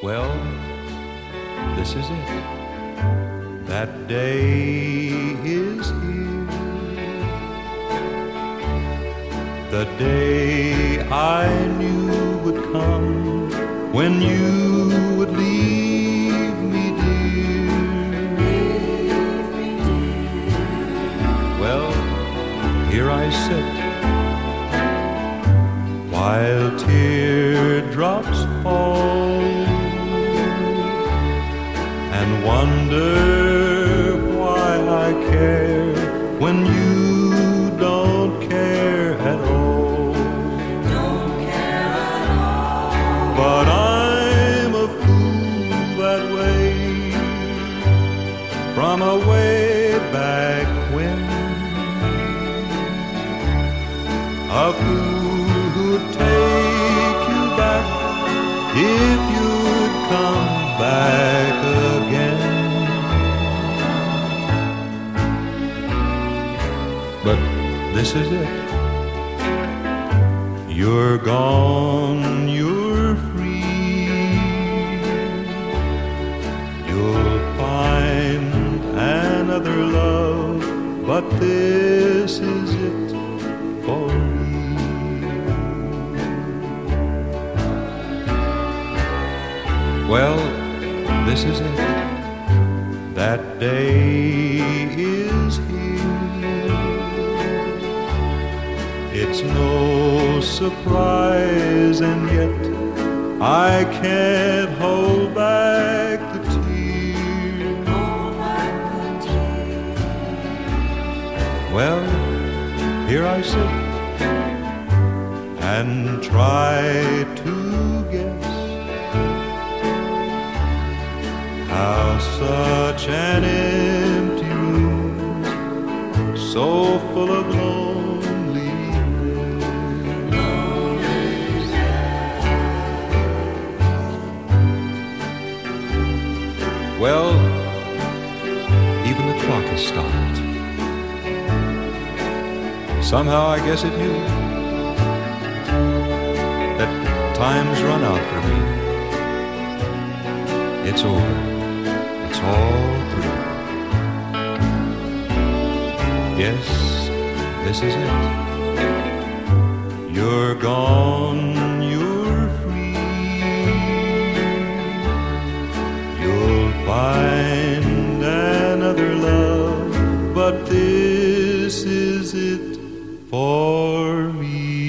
Well, this is it. That day is here. The day I knew would come when you would leave me, dear. Well, here I sit while teardrops fall wonder why I care when you don't care at all. Don't care at all. But I'm a fool that way from a way back when. A fool who'd take you back if you'd come But this is it. You're gone, you're free. You'll find another love, but this is it for me. Well, this is it. That day is It's no surprise, and yet I can't hold back the tears. Well, here I sit and try to guess how such an empty room, so full of Well, even the clock has stopped. Somehow I guess it knew that time's run out for me. It's over. It's all through. Yes, this is it. this is it for me.